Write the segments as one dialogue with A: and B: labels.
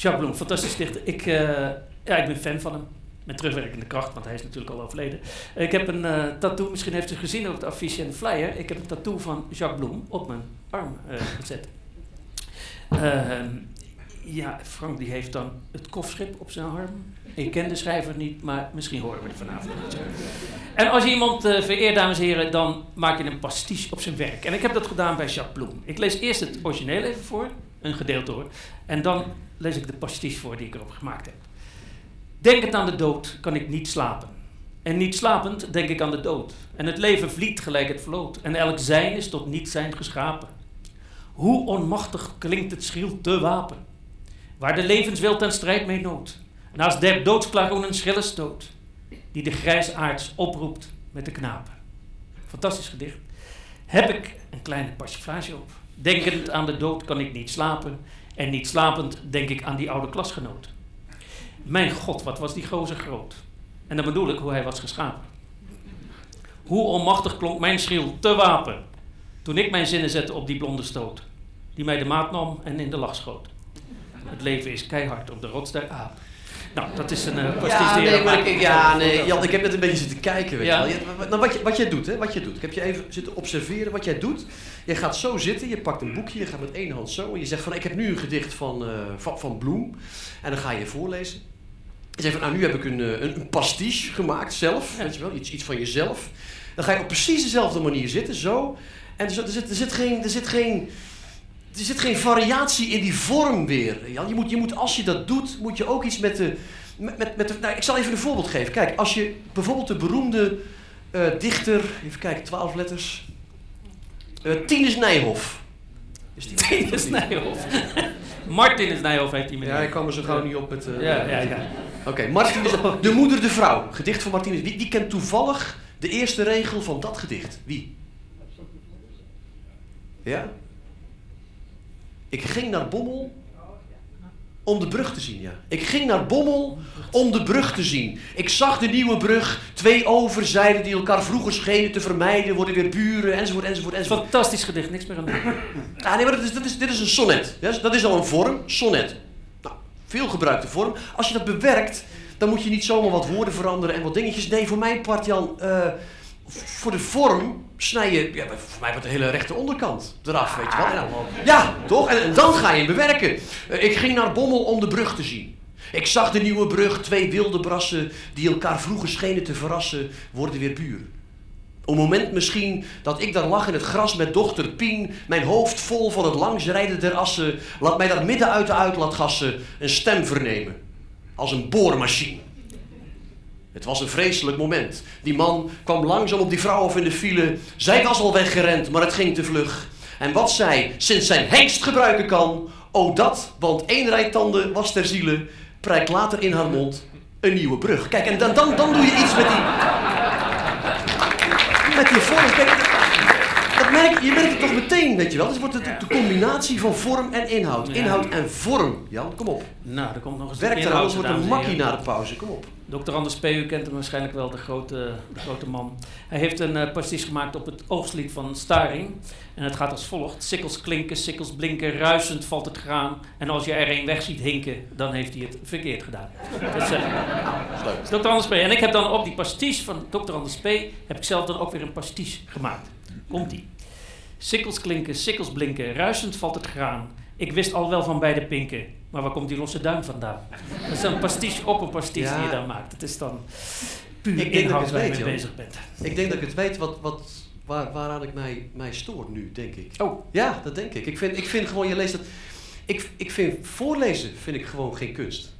A: Jacques Bloem, fantastisch dichter. Ik, eh, ja, ik ben fan van hem. Met terugwerkende kracht, want hij is natuurlijk al overleden. Ik heb een uh, tattoo, misschien heeft u gezien op het affiche en de flyer. Ik heb een tattoo van Jacques Bloem op mijn arm uh, gezet. Ehm, ja, Frank die heeft dan het kofschip op zijn arm. Ik ken de schrijver niet, maar misschien horen we het vanavond. En als je iemand uh, vereert, dames en heren, dan maak je een pastiche op zijn werk. En ik heb dat gedaan bij Jacques Bloem. Ik lees eerst het origineel even voor, een gedeelte hoor. En dan lees ik de pastiche voor die ik erop gemaakt heb. Denkend aan de dood kan ik niet slapen. En niet slapend denk ik aan de dood. En het leven vliet gelijk het vloot. En elk zijn is tot niet zijn geschapen. Hoe onmachtig klinkt het schriel te wapen. Waar de levenswil ten strijd mee nood. Naast der doodsklaroen een schrille stoot. Die de grijsaards oproept met de knapen. Fantastisch gedicht. Heb ik een kleine passage op. Denkend aan de dood kan ik niet slapen. En niet slapend denk ik aan die oude klasgenoot. Mijn god, wat was die gozer groot. En dan bedoel ik hoe hij was geschapen. Hoe onmachtig klonk mijn schriel te wapen. Toen ik mijn zinnen zette op die blonde stoot. Die mij de maat nam en in de lach schoot. Het leven is keihard op de rots der aap. Nou, dat is een uh,
B: ja, nee, maar ik, ja, nee, Jan, ik heb net een beetje zitten kijken. Weet ja. je wel. Nou, wat, je, wat jij doet, hè, wat je doet. Ik heb je even zitten observeren wat jij doet. Je gaat zo zitten, je pakt een boekje, je gaat met één hand zo. En je zegt van, ik heb nu een gedicht van, uh, van, van Bloem. En dan ga je voorlezen. Je zegt van, nou, nu heb ik een, een, een pastiche gemaakt zelf. Weet je wel, iets, iets van jezelf. Dan ga je op precies dezelfde manier zitten, zo. En er, zit, er, zit, geen, er zit geen er zit geen variatie in die vorm weer. Jan. Je moet, je moet, als je dat doet, moet je ook iets met de. Met, met, de nou, ik zal even een voorbeeld geven. Kijk, als je bijvoorbeeld de beroemde uh, dichter. Even kijken, twaalf letters. Uh, Tinus Nijhoff.
A: Is die Tinus Nijhoff. Martinus Nijhoff heeft hij met.
B: Ja, ik kwam er zo gauw niet op.
A: Uh, ja, ja, ja.
B: Oké, okay, Martinus. De moeder, de vrouw. Gedicht van Martinus. Wie, wie kent toevallig de eerste regel van dat gedicht? Wie? Ja? Ik ging naar Bommel om de brug te zien, ja. Ik ging naar Bommel om de brug te zien. Ik zag de nieuwe brug. Twee overzijden die elkaar vroeger schenen te vermijden, worden weer buren, enzovoort, enzovoort, enzovoort.
A: Fantastisch gedicht, niks meer aan doen.
B: Ah, nee, maar dit is, dit is, dit is een sonnet. Dat is al een vorm, sonnet. Nou, veel gebruikte vorm. Als je dat bewerkt, dan moet je niet zomaar wat woorden veranderen en wat dingetjes. Nee, voor mijn part, Jan, uh, voor de vorm snij je, ja, voor mij wordt de hele rechte onderkant eraf, weet je wel. Ja, toch? En, en, dan ga je bewerken. Uh, ik ging naar Bommel om de brug te zien. Ik zag de nieuwe brug, twee wilde brassen die elkaar vroeger schenen te verrassen, worden weer buren. Een moment misschien dat ik daar lag in het gras met dochter Pien, mijn hoofd vol van het langsrijden der assen, laat mij daar midden uit de uitlaatgassen een stem vernemen. Als een boormachine. Het was een vreselijk moment. Die man kwam langzaam op die vrouw af in de file. Zij was al weggerend, maar het ging te vlug. En wat zij sinds zijn hengst gebruiken kan, oh dat, want één rij tanden was ter ziele, prijkt later in haar mond een nieuwe brug. Kijk, en dan, dan, dan doe je iets met die... Met die vorm. Kijk, je merkt het toch meteen, weet je wel. Het wordt de, de combinatie van vorm en inhoud. Inhoud en vorm, Jan, kom op.
A: Nou, er komt nog eens
B: Werk er wordt een makkie na de pauze, kom op.
A: Dr. Anders P. u kent hem waarschijnlijk wel, de grote, de grote man. Hij heeft een uh, pastiche gemaakt op het oogstlied van Staring. En het gaat als volgt. Sikkels klinken, sikkels blinken, ruisend valt het graan. En als je er een weg ziet hinken, dan heeft hij het verkeerd gedaan. Dat is, uh, Dr. Anders P. En ik heb dan op die pastiche van Dr. Anders P. heb ik zelf dan ook weer een pastiche gemaakt. Komt-ie. Sikkels klinken, sikkels blinken, ruisend valt het graan. Ik wist al wel van beide pinken, maar waar komt die losse duim vandaan? Dat is een pastiche op een pastiche die je dan maakt. Het is dan puur ik inhoud waar je mee bezig bent.
B: Ik denk dat ik het weet wat, wat, waar, waaraan ik mij, mij stoor nu, denk ik.
A: Oh.
B: Ja, dat denk ik. Ik vind, ik vind gewoon, je leest dat... Ik, ik vind voorlezen vind ik gewoon geen kunst.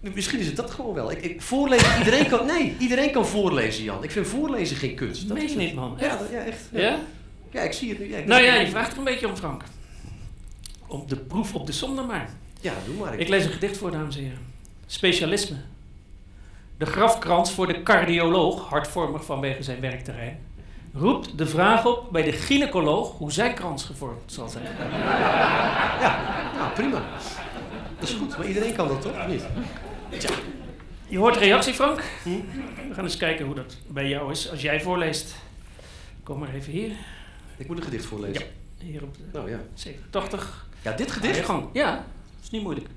B: Misschien is het dat gewoon wel. Ik, ik, voorlezen, iedereen kan... Nee, iedereen kan voorlezen, Jan. Ik vind voorlezen geen kunst.
A: Dat is niet, man.
B: Ja, ja, echt.
A: Ja?
B: Ja, ik zie het nu. Ja,
A: nou ja, je vraagt er een beetje om, Frank. Op de proef op de som dan maar.
B: Ja, doe maar.
A: Ik lees een gedicht voor, dames en heren. Specialisme. De grafkrans voor de cardioloog, hartvormig vanwege zijn werkterrein, roept de vraag op bij de gynaecoloog hoe zijn krans gevormd zal zijn.
B: Ja, nou, prima. Dat is goed, maar iedereen kan dat toch? Of niet?
A: Tja. Je hoort reactie, Frank. Hm? We gaan eens kijken hoe dat bij jou is als jij voorleest. Kom maar even hier.
B: Ik moet een gedicht voorlezen.
A: Ja, hier op de
B: nou, ja.
A: 87.
B: Ja, dit gedicht?
A: Ja, ja, dat is niet moeilijk.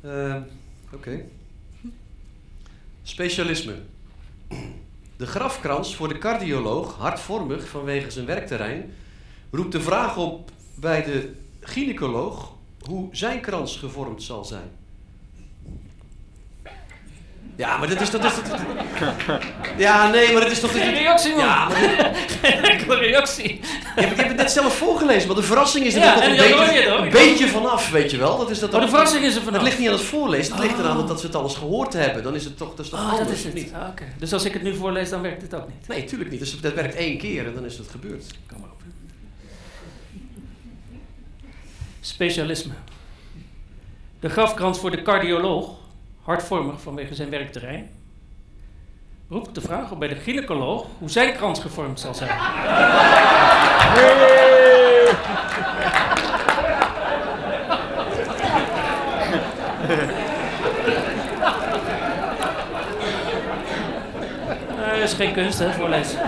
B: Ehm, Oké. Specialisme. De grafkrans voor de cardioloog, hartvormig vanwege zijn werkterrein, roept de vraag op bij de gynaecoloog hoe zijn krans gevormd zal zijn. Ja, maar dat is dat is dat. Ja, nee, maar dat is toch.
A: Geen reactie, man.
B: Ja, maar
A: Geen enkele reactie.
B: Ja, ik heb het net zelf voorgelezen, maar de verrassing is er
A: Ja,
B: toch
A: en
B: een beetje,
A: ook.
B: een beetje vanaf, weet je wel. Dat is dat
A: Maar de verrassing is er vanaf.
B: Het ligt niet aan het voorlezen, het ligt eraan dat, dat ze het alles gehoord hebben. Dan is het toch, dat is toch
A: Oh,
B: anders,
A: dat is het.
B: niet?
A: Ah, Oké. Dus als ik het nu voorlees, dan werkt het ook niet.
B: Nee, tuurlijk niet. Dus dat werkt één keer en dan is het gebeurd.
A: Kom maar op. Specialisme. De grafkrans voor de cardioloog, hartvormig vanwege zijn werkterrein, roept de vraag op bij de gynaecoloog hoe zijn krans gevormd zal zijn. Eh, Dat is geen kunst, hè, voorlezen.